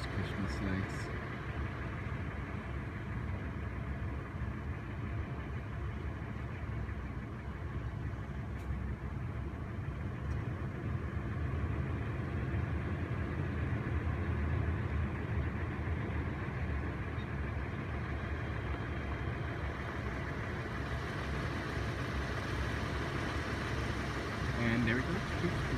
those Christmas lights. and there we go.